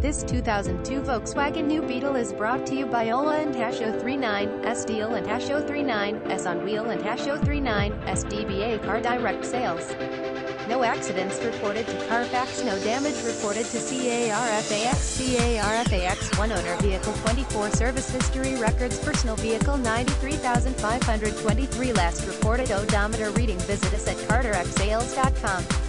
This 2002 Volkswagen New Beetle is brought to you by Ola and Hash 039, S-Deal and Hash 039, S on Wheel and Hash 039, SDBA Car Direct Sales. No accidents reported to Carfax, no damage reported to CARFAX, CARFAX, one owner vehicle 24 service history records personal vehicle 93,523 last reported odometer reading visit us at cardirectsales.com